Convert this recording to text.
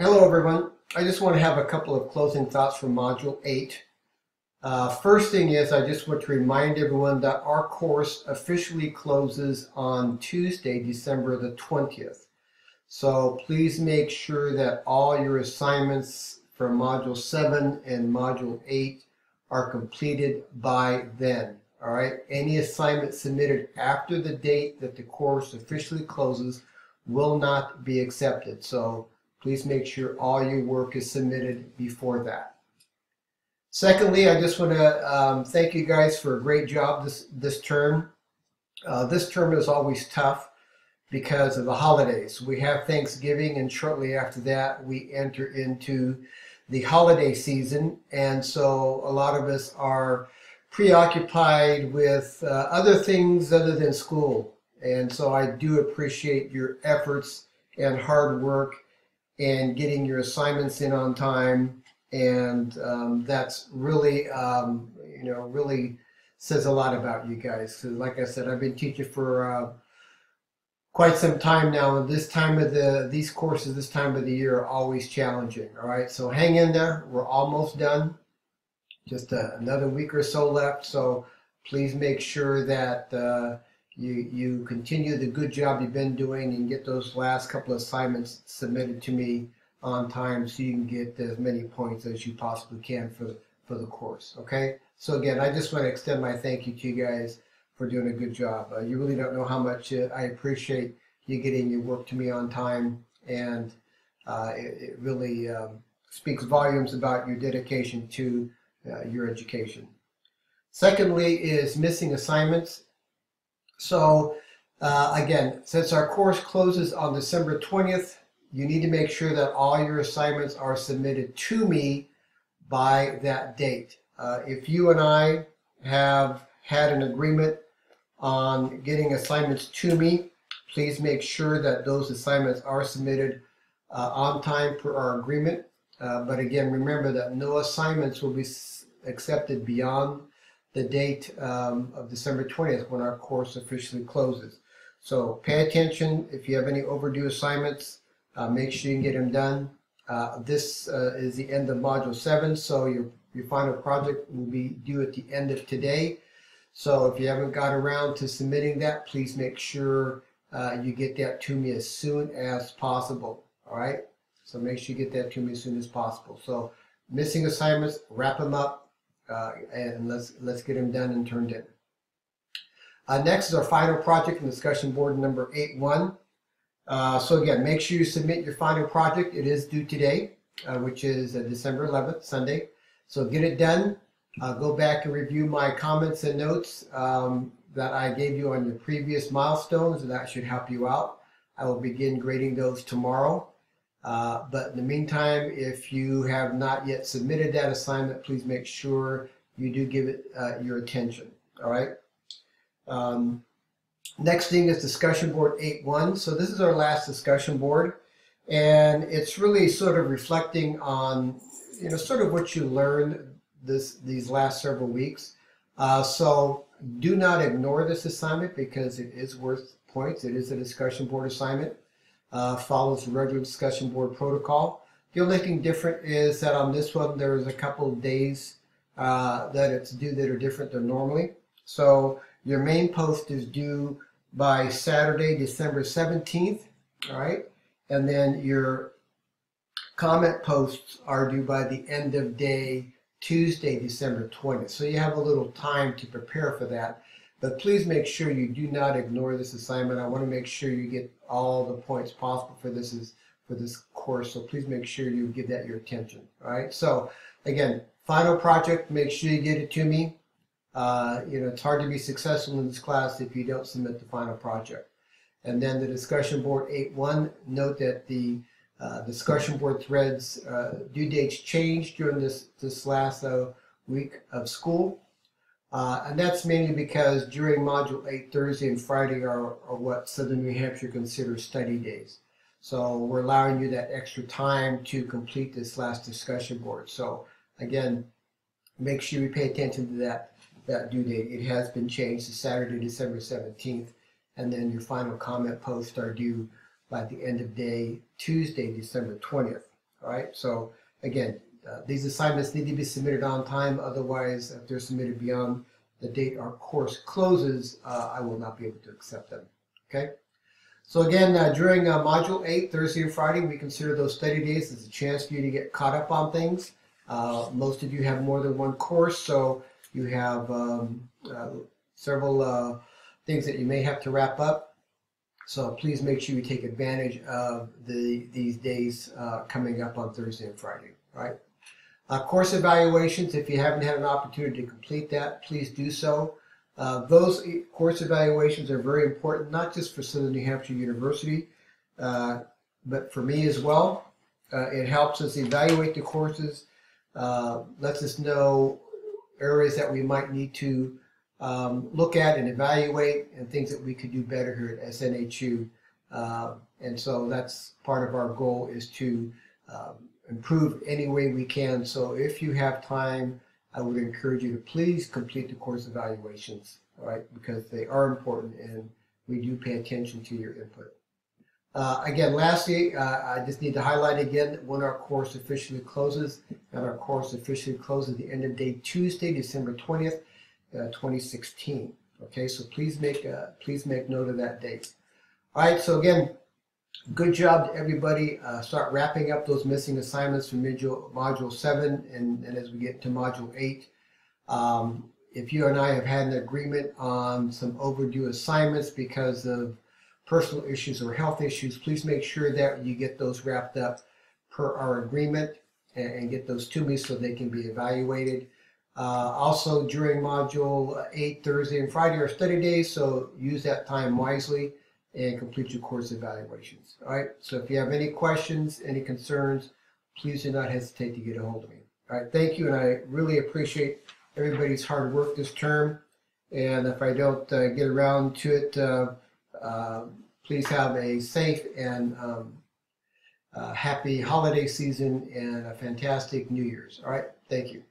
Hello, everyone. I just want to have a couple of closing thoughts from Module 8. Uh, first thing is, I just want to remind everyone that our course officially closes on Tuesday, December the 20th. So please make sure that all your assignments for Module 7 and Module 8 are completed by then. All right. Any assignment submitted after the date that the course officially closes will not be accepted. So please make sure all your work is submitted before that. Secondly, I just want to um, thank you guys for a great job this, this term. Uh, this term is always tough because of the holidays. We have Thanksgiving, and shortly after that, we enter into the holiday season. And so a lot of us are preoccupied with uh, other things other than school. And so I do appreciate your efforts and hard work and getting your assignments in on time. And um, that's really, um, you know, really says a lot about you guys. So like I said, I've been teaching for uh, quite some time now. And this time of the, these courses, this time of the year are always challenging. All right. So hang in there. We're almost done. Just uh, another week or so left. So please make sure that uh, you, you continue the good job you've been doing and get those last couple of assignments submitted to me on time so you can get as many points as you possibly can for, for the course, okay? So again, I just want to extend my thank you to you guys for doing a good job. Uh, you really don't know how much uh, I appreciate you getting your work to me on time and uh, it, it, really um, speaks volumes about your dedication to uh, your education. Secondly is missing assignments. So uh, again, since our course closes on December 20th, you need to make sure that all your assignments are submitted to me by that date. Uh, if you and I have had an agreement on getting assignments to me, please make sure that those assignments are submitted uh, on time per our agreement. Uh, but again, remember that no assignments will be accepted beyond the date um, of December 20th when our course officially closes. So pay attention. If you have any overdue assignments, uh, make sure you get them done. Uh, this uh, is the end of Module 7, so your, your final project will be due at the end of today. So if you haven't got around to submitting that, please make sure uh, you get that to me as soon as possible. All right? So make sure you get that to me as soon as possible. So missing assignments, wrap them up, uh, and let's let's get them done and turned in. Uh, next is our final project and discussion board number 8.1. Uh, so again, make sure you submit your final project. It is due today, uh, which is uh, December 11th, Sunday. So get it done. Go back and review my comments and notes um, that I gave you on your previous milestones, that should help you out. I will begin grading those tomorrow. Uh, but in the meantime, if you have not yet submitted that assignment, please make sure you do give it uh, your attention. All right. Um, next thing is discussion board 8.1. So this is our last discussion board. And it's really sort of reflecting on, you know, sort of what you learned this these last several weeks. Uh, so do not ignore this assignment because it is worth points. It is a discussion board assignment uh, follows the regular discussion board protocol. The only thing different is that on this one, there's a couple of days uh, that it's due that are different than normally. So your main post is due by Saturday, December 17th, all right? And then your comment posts are due by the end of day Tuesday, December 20th. So you have a little time to prepare for that. But please make sure you do not ignore this assignment. I want to make sure you get all the points possible for this is for this course. So please make sure you give that your attention. All right. So again, final project, make sure you get it to me. Uh, you know, it's hard to be successful in this class if you don't submit the final project. And then the discussion board 8.1, note that the uh, discussion board threads uh, due dates changed during this, this last uh, week of school. Uh, and that's mainly because during Module 8, Thursday and Friday are, are what Southern New Hampshire considers study days. So we're allowing you that extra time to complete this last discussion board. So again, make sure you pay attention to that, that due date. It has been changed to Saturday, December 17th. And then your final comment posts are due by the end of day Tuesday, December 20th. All right. So again, uh, these assignments need to be submitted on time. Otherwise, if they're submitted beyond the date our course closes, uh, I will not be able to accept them. Okay. So again, uh, during uh, Module 8, Thursday and Friday, we consider those study days as a chance for you to get caught up on things. Uh, most of you have more than one course, so you have um, several things that you may have to wrap up. So please make sure you take advantage of the these days coming up on Thursday and Friday, right? Uh, course evaluations, if you haven't had an opportunity to complete that, please do so. Uh, those course evaluations are very important, not just for Southern New Hampshire University, uh, but for me as well. Uh, it helps us evaluate the courses, uh, lets us know areas that we might need to um, look at and evaluate, and things that we could do better here at SNHU. Uh, and so that's part of our goal is to um, improve any way we can. So if you have time, I would encourage you to please complete the course evaluations, all right, because they are important and we do pay attention to your input. Uh, again, lastly, uh, I just need to highlight again that when our course officially closes. And our course officially closes the end of day Tuesday, December 20th, uh, 2016. Okay, so please make uh, please make note of that date. All right, so again, good job to everybody. Uh, start wrapping up those missing assignments from module, module 7 and, and as we get to module 8. Um, if you and I have had an agreement on some overdue assignments because of personal issues or health issues, please make sure that you get those wrapped up per our agreement and, and get those to me so they can be evaluated. Uh, also, during module 8, Thursday and Friday are study days, so use that time wisely and complete your course evaluations. All right. So if you have any questions, any concerns, please do not hesitate to get a hold of me. All right. Thank you, and I really appreciate everybody's hard work this term. And if I don't uh, get around to it, uh, uh, please have a safe and um, uh, happy holiday season and a fantastic New Year's. All right. Thank you.